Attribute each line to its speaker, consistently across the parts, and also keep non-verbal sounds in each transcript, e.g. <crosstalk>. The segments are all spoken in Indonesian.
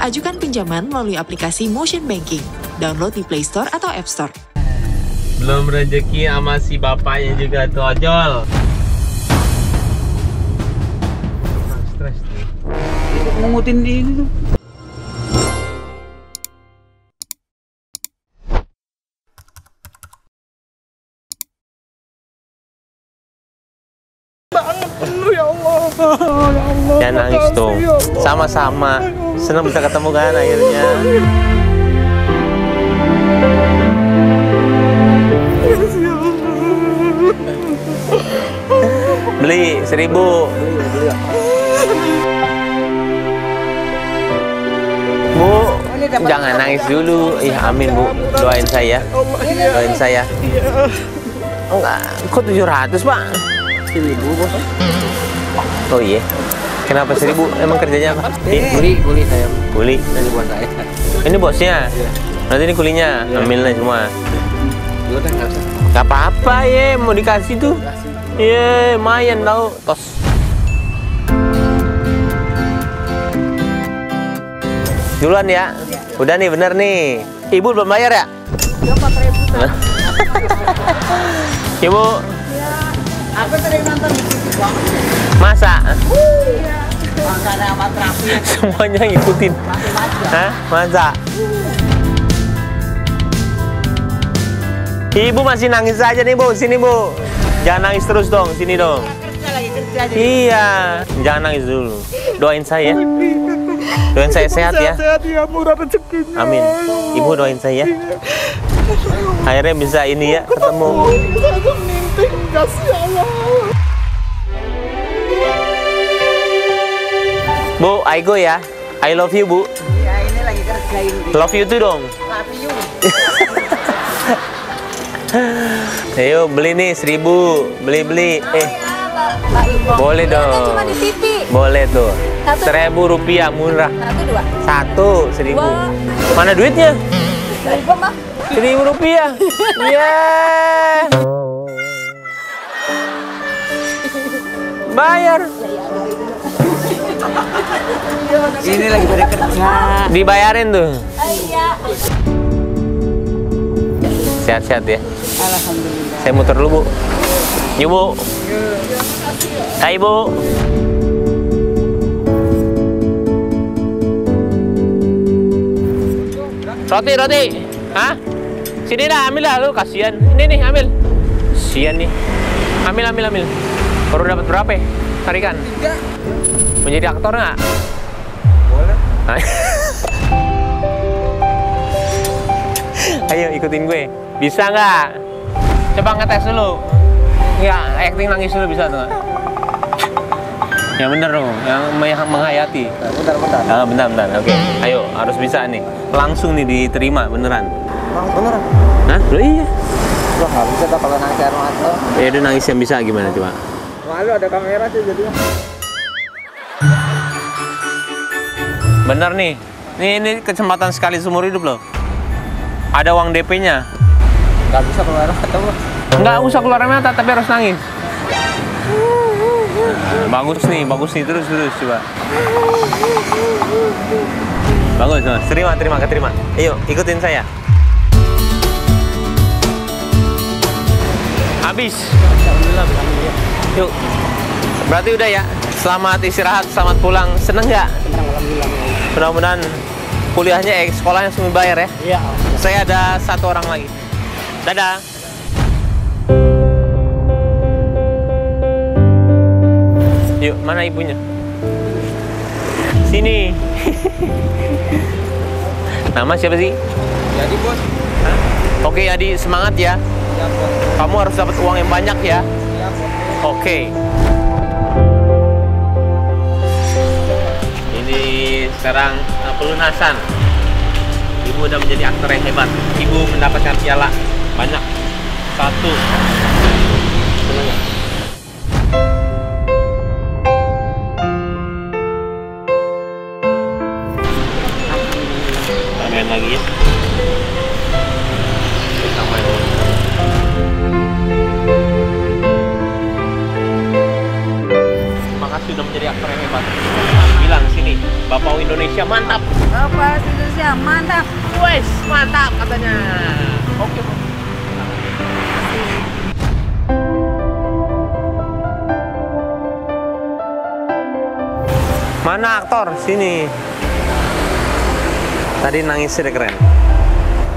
Speaker 1: Ajukan pinjaman melalui aplikasi Motion Banking. Download di Play Store atau App Store.
Speaker 2: Belum rezeki sama si bapaknya juga tuh ojol. Stres nih.
Speaker 3: Mengutin ini tuh.
Speaker 2: Jangan nangis tuh. Sama-sama. Senang bisa ketemu kan akhirnya. Beli seribu. Bu, jangan nangis dulu. Iya, amin bu. Doain saya. Doain saya. Enggak, kok 700 pak?
Speaker 3: Seribu bos.
Speaker 2: Oh iya. Kenapa seribu? Emang kerjanya apa?
Speaker 3: Kuli, kuli saya.
Speaker 2: Kuli.
Speaker 3: Dari buat saya.
Speaker 2: Ini bosnya. Nanti ini kulinya. Ambil nih semua.
Speaker 3: Lu udah nggak usah.
Speaker 2: Gak apa-apa ya, mau dikasih tuh. Iya, lumayan tau. Tos. Duluan ya. Udah nih, bener nih. Ibu belum bayar ya? <laughs> Ibu,
Speaker 4: Aku sering nonton di TV banget.
Speaker 2: Masa? Semuanya ngikutin. Hah? Masa? Ibu masih nangis aja nih, Bu. Sini, Bu. Jangan nangis terus dong. Sini dong.
Speaker 4: Kerja lagi kerja jadi.
Speaker 2: Iya. Jangan nangis dulu. Doain saya. Doain saya sehat ya.
Speaker 3: Sehat ya, murah rezekinya.
Speaker 2: Amin. Ibu doain saya. Akhirnya bisa ini ya, ketemu.
Speaker 3: Saya mimpi kasih Allah.
Speaker 2: Bu, I go ya. I love you, Bu.
Speaker 4: Ya ini lagi kerja ini.
Speaker 2: Love you tuh dong.
Speaker 4: Tapi you. <laughs>
Speaker 2: Ayo beli nih seribu, beli beli. Eh,
Speaker 5: Ibu.
Speaker 2: boleh dong.
Speaker 5: cuma di TV.
Speaker 2: Boleh tuh.
Speaker 5: Satu.
Speaker 2: Seribu rupiah murah.
Speaker 5: Satu dua.
Speaker 2: Satu seribu.
Speaker 5: Dua.
Speaker 2: Mana duitnya?
Speaker 5: Mah.
Speaker 2: Seribu rupiah. <laughs> Yeah. Bayar.
Speaker 3: Ini lagi pada kerja.
Speaker 2: Dibayarin tuh.
Speaker 5: Iya.
Speaker 2: Sehat-sehat ya.
Speaker 4: Alhamdulillah.
Speaker 2: Saya muter dulu, Bu. Yuk, Bu. Hai, Bu. Roti, roti. Hah? Sini dah, ambil dah lu, kasihan. Ini nih, ambil. Kasihan nih. Ambil, ambil, ambil. Baru dapat berapa? ya? Tarikan. Menjadi aktor nggak?
Speaker 3: Boleh. <laughs>
Speaker 2: Ayo ikutin gue. Bisa nggak? Coba ngetes dulu. Nggak, acting nangis dulu bisa tuh. Ya bener dong, yang meng- menghayati.
Speaker 3: Bentar, bentar.
Speaker 2: Ah, bentar, bentar. Oke, ayo harus bisa nih. Langsung nih diterima beneran.
Speaker 3: Beneran.
Speaker 2: Hah? Loh iya.
Speaker 3: Gua nggak bisa kalau nangis air mata.
Speaker 2: Ya udah nangis yang bisa gimana coba?
Speaker 3: Malu ada kamera sih jadinya.
Speaker 2: Bener nih. Nih ini kesempatan sekali seumur hidup loh. Ada uang DP-nya.
Speaker 3: Gak bisa keluar mata bos.
Speaker 2: Nggak usah keluar mata, tapi harus nangis. Bagus nih, bagus nih terus terus coba. Bagus, mas. terima, terima, keterima. Ayo, ikutin saya. Habis. Yuk. Berarti udah ya. Selamat istirahat, selamat pulang. Seneng nggak? Mudah-mudahan kuliahnya, eh, sekolahnya semua bayar ya.
Speaker 3: Iya.
Speaker 2: Saya ada satu orang lagi. Dadah. Yuk, mana ibunya? Sini. <laughs> Nama siapa sih?
Speaker 3: Jadi bos.
Speaker 2: Oke, Adi, semangat ya.
Speaker 3: Iya bos.
Speaker 2: Kamu harus dapat uang yang banyak ya.
Speaker 3: Iya bos.
Speaker 2: Oke. Sekarang uh, pelunasan. Ibu udah menjadi aktor yang hebat. Ibu mendapatkan piala banyak. Satu. Lagi ya. Terima kasih sudah menjadi aktor yang hebat. Bilang sini, Bapak Indonesia mantap.
Speaker 5: Bapak Indonesia mantap.
Speaker 2: Wes, mantap katanya. Oke, Bos. Mana aktor? Sini. Tadi nangis udah keren.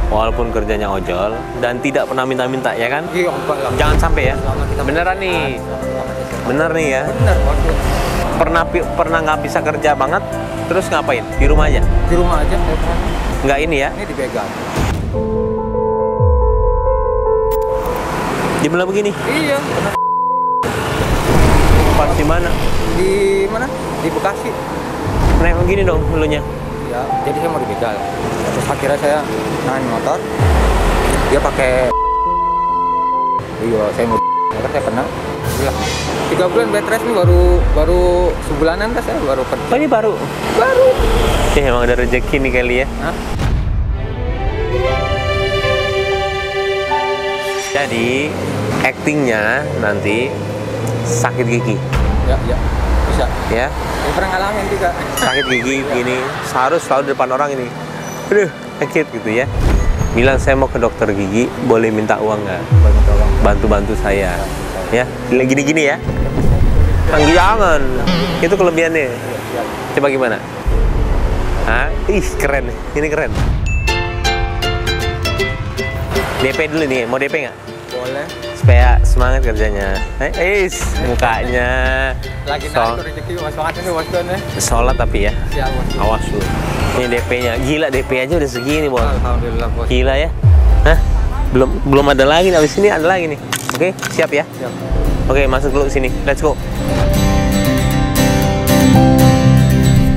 Speaker 2: Walaupun kerjanya ojol dan tidak pernah minta-minta ya kan?
Speaker 3: Iya.
Speaker 2: Jangan sampai ya. Beneran nih. Bener nih ya.
Speaker 3: Bener.
Speaker 2: Pernah pernah nggak bisa kerja banget, terus ngapain? Di rumah aja.
Speaker 3: Di rumah aja, saya pernah.
Speaker 2: Nggak ini ya?
Speaker 3: Ini dipegang.
Speaker 2: Dibilang begini.
Speaker 3: Iya.
Speaker 2: Pas di mana?
Speaker 3: Di mana? Di Bekasi.
Speaker 2: Naik begini dong dulunya.
Speaker 3: Ya, jadi saya mau dibegal. Terus akhirnya saya nahan motor. Dia pakai Iya, saya mau saya kena. Bilang, tiga bulan bed rest nih baru baru sebulanan kan saya baru kerja.
Speaker 2: Oh ini baru?
Speaker 3: Baru.
Speaker 2: Ya emang ada rezeki nih kali ya.
Speaker 3: Hah?
Speaker 2: Jadi actingnya nanti sakit gigi
Speaker 3: Ya, ya. Bisa.
Speaker 2: ya.
Speaker 3: Saya pernah ngalamin juga.
Speaker 2: Sakit gigi gini harus selalu di depan orang ini. Aduh sakit gitu ya. Bilang saya mau ke dokter gigi, boleh minta uang nggak?
Speaker 3: Bantu.
Speaker 2: Bantu-bantu saya. Ya, gini-gini ya. Kan jangan. Itu kelebihannya. Coba gimana? Hah? Ih, keren. Ini keren. DP dulu nih, mau DP nggak?
Speaker 3: Boleh.
Speaker 2: Supaya semangat kerjanya. Eh, is, mukanya.
Speaker 3: Lagi
Speaker 2: So-
Speaker 3: rezeki ya.
Speaker 2: Sholat tapi ya.
Speaker 3: Siap.
Speaker 2: Awas lu. Ini DP-nya. Gila DP aja udah segini, Bos.
Speaker 3: Alhamdulillah bos.
Speaker 2: Gila ya. Hah? Belum belum ada lagi, habis ini ada lagi nih. Oke, siap ya?
Speaker 3: Siap.
Speaker 2: Oke, masuk dulu sini. Let's go.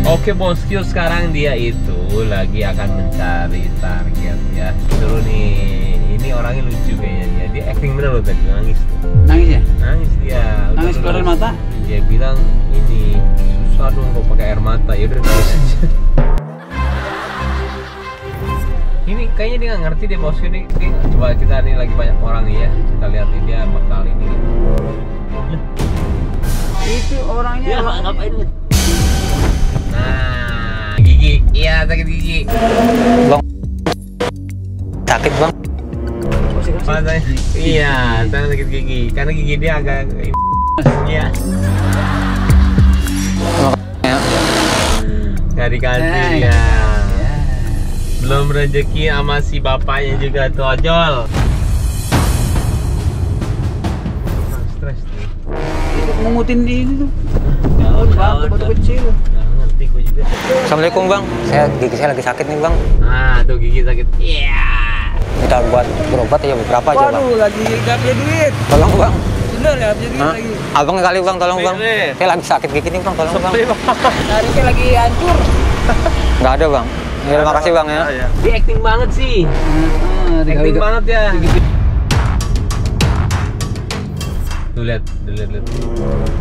Speaker 2: Oke bosku, sekarang dia itu lagi akan mencari target ya. Seru nih. Ini orangnya lucu kayaknya dia. Dia acting bener loh tadi, nangis.
Speaker 4: Nangis ya?
Speaker 2: Nangis dia. Udah
Speaker 4: Nangis
Speaker 2: nangis.
Speaker 4: mata?
Speaker 2: Dia bilang ini susah dong kalau pakai air mata. Ya udah nangis aja. Ini kayaknya dia nggak ngerti deh bosku ini. Dia, coba kita nih lagi banyak orang nih ya. Kita lihat nih dia bakal ini.
Speaker 4: Itu orangnya.
Speaker 2: Ya, ngapain? Nah, gigi. Iya, sakit gigi.
Speaker 3: Sakit bang.
Speaker 2: Matanya. Iya, sakit gigi. Karena gigi dia agak Iya. Nggak dikasih
Speaker 4: Eh.
Speaker 2: ya. Belum rezeki sama si bapaknya juga tuh ojol. Stres nih.
Speaker 4: Mengutin ini tuh.
Speaker 2: Daun,
Speaker 4: Batu
Speaker 2: daun,
Speaker 4: batu
Speaker 2: daun.
Speaker 4: kecil.
Speaker 2: Nggak ngerti gue juga.
Speaker 3: Assalamualaikum bang. Saya gigi saya lagi sakit nih bang.
Speaker 2: Ah, tuh gigi sakit. Iya.
Speaker 3: Minta buat berobat ya beberapa aja bang.
Speaker 4: Waduh, lagi gak punya duit.
Speaker 3: Tolong bang.
Speaker 4: Sudah gak punya duit
Speaker 3: Hah?
Speaker 4: lagi.
Speaker 3: Abang kali bang, tolong bang. Saya lagi sakit gigi nih bang, tolong bang.
Speaker 4: Tariknya lagi hancur.
Speaker 3: Nggak ada bang. Ya, terima kasih bang ya.
Speaker 2: Dia acting banget sih.
Speaker 4: Ah, tinggal
Speaker 2: Acting banget ya. Tuh lihat, tuh lihat, lihat.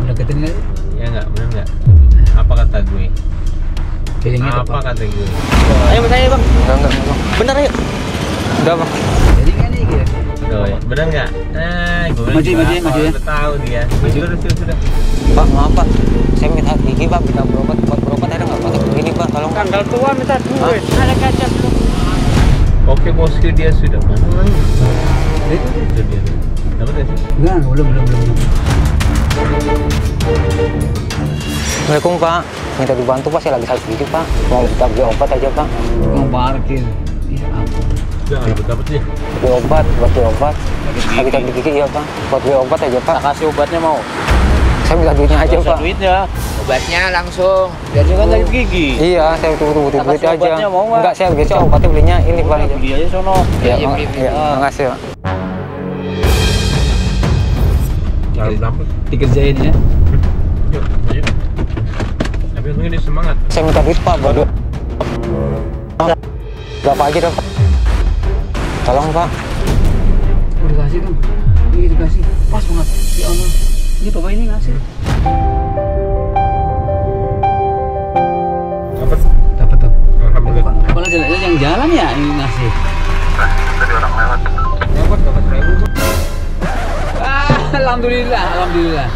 Speaker 4: Deketin nggak?
Speaker 2: Ya nggak, bener nggak? Apa kata gue?
Speaker 4: Feelingnya
Speaker 2: Apa
Speaker 4: tepat.
Speaker 2: kata gue?
Speaker 3: Ayo bertanya bang. Enggak, enggak, enggak, bang. Bener ayo. Udah bang.
Speaker 2: Iya.
Speaker 4: Jadi kan nih gitu.
Speaker 2: Tuh, bener nggak? Nah, gue
Speaker 4: Maju, maju, maju ya.
Speaker 2: Udah tahu dia. Sudah, sudah, sudah.
Speaker 3: Pak maaf pak. Saya minta gigi bang, minta berobat, buat nggak pak? Tolong.
Speaker 2: Tanggal tua minta duit.
Speaker 4: Ada kaca belum?
Speaker 2: Oke bosku dia sudah mana? Itu itu dia. Dapat?
Speaker 4: Enggak, belum, belum, belum.
Speaker 3: Assalamualaikum pak. Minta dibantu pak, saya lagi sakit gigi pak. Mau minta beli obat aja pak.
Speaker 4: Mau parkir. Iya, ampun.
Speaker 2: Nggak dapat dapat sih.
Speaker 3: Beli obat, buat beli obat. Lagi sakit gigi iya pak. Buat beli obat aja pak.
Speaker 2: Kasih obatnya mau.
Speaker 3: Saya minta duitnya aja pak.
Speaker 2: duitnya.
Speaker 4: Obatnya langsung. Biar
Speaker 2: Dia kan sakit gigi.
Speaker 3: Iya, saya butuh butuh butuh
Speaker 2: Tak
Speaker 3: duit aja. Enggak, saya biasa obatnya belinya ini pak.
Speaker 2: Beli aja sono.
Speaker 3: Mak-
Speaker 4: beli, beli.
Speaker 3: iya, makasih pak.
Speaker 2: Jangan dapat.
Speaker 4: Dikerjain ya.
Speaker 2: Tapi dia semangat.
Speaker 3: Saya minta duit pak duit. Berapa aja dong? Pak? Tolong pak.
Speaker 4: Udah kasih dong. Iya dikasih. Pas banget. Ya Allah. Ini bapak ini ngasih.
Speaker 2: Dapat.
Speaker 4: Dapat tuh.
Speaker 2: Alhamdulillah.
Speaker 4: Kepala jalan yang jalan ya ini ngasih.
Speaker 2: Dapat dapat seribu.
Speaker 4: Ah, alhamdulillah, alhamdulillah.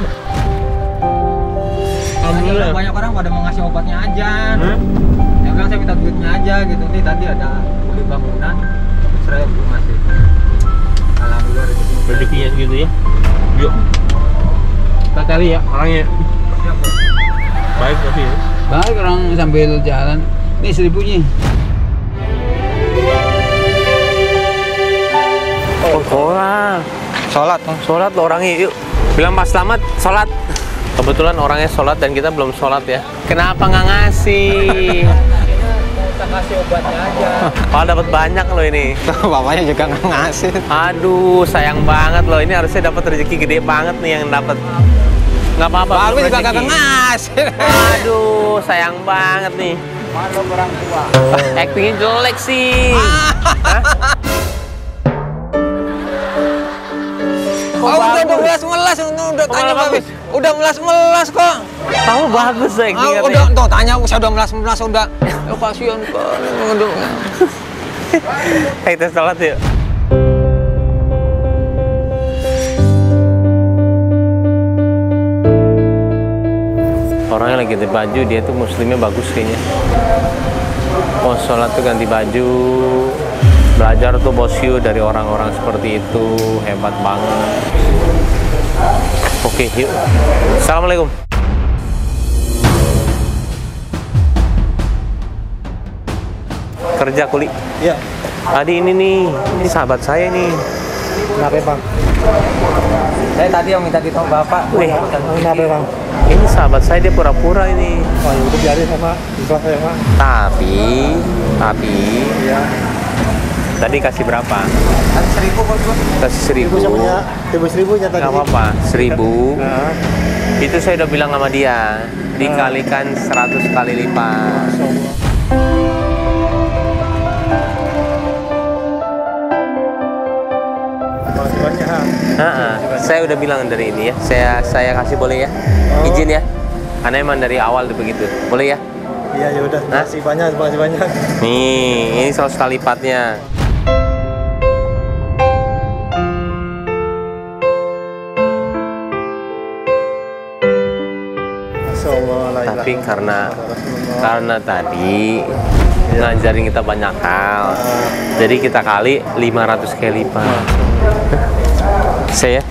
Speaker 2: Alhamdulillah
Speaker 3: banyak orang pada mau ngasih obatnya aja. Saya bilang saya minta duitnya aja gitu. Nih tadi ada beli bangunan, saya belum ngasih. Alhamdulillah rezeki.
Speaker 2: rezekinya segitu ya yuk kita cari ya orangnya. Baik tapi ya
Speaker 4: Baik orang sambil jalan. Nih seribunya.
Speaker 2: oh sholat.
Speaker 3: Sholat,
Speaker 2: sholat lo orangnya yuk. Bilang pas selamat sholat. Kebetulan orangnya sholat dan kita belum sholat ya. Kenapa nggak ngasih <laughs>
Speaker 3: Kasih obatnya aja. <laughs>
Speaker 2: oh dapat banyak loh ini <laughs>
Speaker 3: Bapaknya juga nggak ngasih.
Speaker 2: aduh sayang banget loh ini harusnya dapat rezeki gede banget nih yang dapat nggak apa-apa belum
Speaker 3: juga kagak ngasih.
Speaker 2: aduh sayang banget nih
Speaker 3: Malu orang tua. <laughs>
Speaker 2: actingnya jelek sih Hah?
Speaker 3: Oh, udah udah udah, udah tanya
Speaker 2: bagus.
Speaker 3: Udah melas melas kok.
Speaker 2: kamu bagus tuh
Speaker 3: Ah, udah, tuh tanya saya udah melas melas udah. Ya kasihan kok. Udah.
Speaker 2: Kita <laughs> sholat yuk. Orangnya lagi ganti baju, dia tuh muslimnya bagus kayaknya. Oh, sholat tuh ganti baju. Belajar tuh bosyu dari orang-orang seperti itu. Hebat banget. Oke, yuk. Assalamualaikum. Kerja kuli.
Speaker 6: Iya,
Speaker 2: Tadi ini nih, ini sahabat saya nih.
Speaker 6: kenapa bang?
Speaker 3: Saya tadi yang minta ditolong Bapak.
Speaker 2: Wih,
Speaker 6: Kenapa bang?
Speaker 2: ini sahabat saya dia pura-pura ini.
Speaker 6: Oh ya udah biarin sama ikhlas ya pak.
Speaker 2: Tapi, tapi,
Speaker 6: Iya.
Speaker 2: Tadi kasih berapa?
Speaker 3: Kan seribu kok.
Speaker 2: Kasih seribu.
Speaker 6: Ibu punya, ibu seribu nya tadi.
Speaker 2: Gak apa-apa, seribu.
Speaker 6: Nah,
Speaker 2: Itu saya udah bilang sama dia, dikalikan 100 kali lipat.
Speaker 6: Ha.
Speaker 2: Nah, saya udah bilang dari ini ya. Saya saya kasih boleh ya? Izin ya. Karena emang dari awal begitu. Boleh ya?
Speaker 6: Iya ya udah.
Speaker 2: Hah?
Speaker 6: Makasih banyak, makasih banyak.
Speaker 2: Nih, ini 100 kali lipatnya. Karena karena tadi ngajarin kita banyak hal. Jadi kita kali 500 kali lipat. <laughs> Saya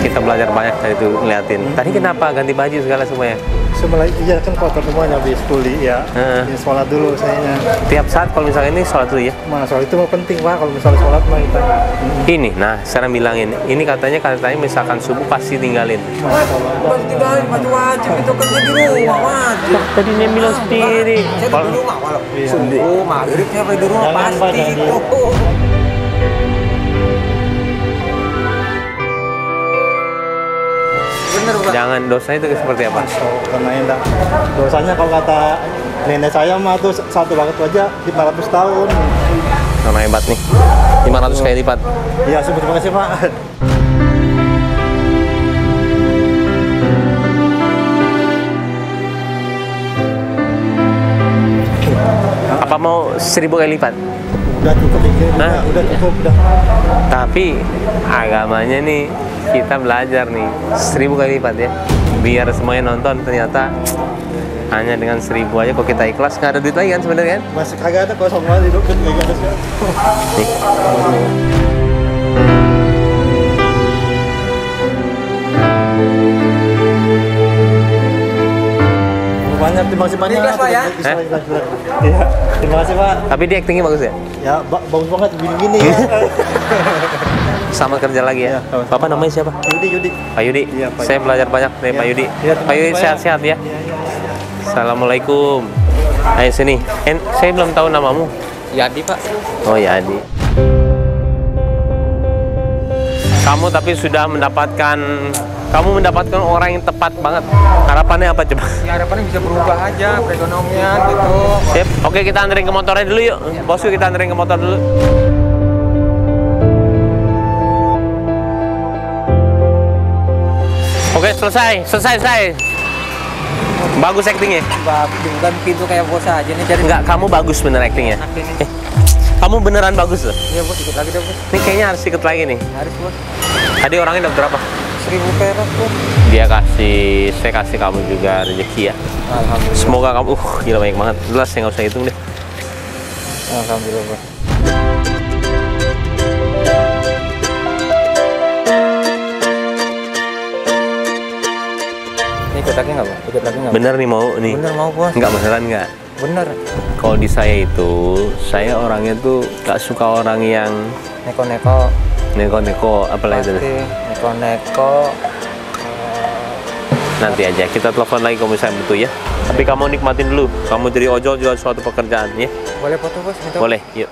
Speaker 2: kita belajar banyak dari itu ngeliatin. Tadi kenapa ganti baju segala semuanya?
Speaker 6: Semula iya kan kotor semuanya habis pulih ya. Ini sholat dulu sayanya.
Speaker 2: Tiap saat kalau misalnya ini sholat dulu ya.
Speaker 6: Mana sholat itu mah penting pak. Kalau misalnya sholat mah kita. Hmm,
Speaker 2: Ini, nah sekarang bilangin. Ini katanya katanya misalkan subuh pasti tinggalin.
Speaker 3: Bos tinggalin baju wajib itu kerja di rumah wajib.
Speaker 2: Tadi dia bilang sendiri.
Speaker 3: Saya di
Speaker 2: Kalau
Speaker 3: rumah walau.
Speaker 6: Iya.
Speaker 3: Subuh, maghrib saya di rumah pasti itu. Bener Pak.
Speaker 2: jangan dosa itu seperti apa?
Speaker 6: karena dosanya kalau kata nenek saya mah tuh satu waktu aja 500 tahun
Speaker 2: Nama hebat nih. 500 kali lipat.
Speaker 6: iya sebut terima kasih pak
Speaker 2: Apa mau 1000 kali lipat?
Speaker 6: udah cukup ini udah, udah cukup udah
Speaker 2: Tapi agamanya nih kita belajar nih 1000 kali lipat ya. Biar semuanya nonton ternyata hanya dengan 1000 aja kok kita ikhlas nggak ada duit lagi kan sebenarnya kan?
Speaker 6: masih kagak ada kosong banget hidup kan kayak gitu sih
Speaker 2: Nih.
Speaker 6: banyak terima kasih banyak
Speaker 3: Ikhlas, Pak, ya?
Speaker 6: Iya terima kasih pak
Speaker 2: Tapi dia actingnya bagus ya?
Speaker 6: ya ba- bagus banget gini-gini ya <laughs>
Speaker 2: Sama kerja lagi ya.
Speaker 6: Iya, sama-sama.
Speaker 2: Bapak namanya siapa?
Speaker 6: Yudi Yudi
Speaker 2: Pak Yudi.
Speaker 6: Iya, Pak
Speaker 2: Saya
Speaker 6: Yudi.
Speaker 2: belajar banyak dari
Speaker 6: Iya.
Speaker 2: Pak Yudi.
Speaker 6: Terima
Speaker 2: Pak Yudi sehat-sehat ya.
Speaker 6: Iya, iya, iya.
Speaker 2: Assalamualaikum. Ayo sini. En, saya belum tahu namamu.
Speaker 3: Jadi Pak.
Speaker 2: Oh ya Adi. Kamu tapi sudah mendapatkan kamu mendapatkan orang yang tepat banget. Harapannya apa coba?
Speaker 3: Ya harapannya bisa berubah aja perekonomian gitu.
Speaker 2: Sip. Oke kita anterin ke motornya dulu yuk. Bosku kita anterin ke motor dulu. Selesai, selesai, selesai. Bagus actingnya.
Speaker 3: Bagus, bukan pintu kayak bos aja nih jadi
Speaker 2: Enggak, kamu bagus bener actingnya.
Speaker 3: Acting.
Speaker 2: Eh, kamu beneran bagus loh.
Speaker 3: Iya bos, ikut lagi deh bos.
Speaker 2: Ini kayaknya harus ikut lagi nih.
Speaker 3: Harus bos.
Speaker 2: Tadi orangnya dapat berapa?
Speaker 3: ribu perak bos.
Speaker 2: Dia kasih, saya kasih kamu juga rezeki ya.
Speaker 3: Alhamdulillah.
Speaker 2: Semoga kamu, uh gila banyak banget. Jelas saya nggak usah hitung deh.
Speaker 3: Alhamdulillah bos. Ikut lagi nggak bos? Ikut lagi nggak?
Speaker 2: Bener nih mau nih.
Speaker 3: Bener mau bos.
Speaker 2: Nggak beneran nggak?
Speaker 3: Bener.
Speaker 2: Kalau di saya itu, saya orangnya tuh nggak suka orang yang
Speaker 3: Neko-neko.
Speaker 2: neko-neko apalagi itu.
Speaker 3: Neko-neko.
Speaker 2: Nanti aja kita telepon lagi kalau misalnya butuh ya. Tapi kamu nikmatin dulu. Kamu jadi ojol juga suatu pekerjaan ya.
Speaker 3: Boleh foto bos? Minta
Speaker 2: Boleh, yuk.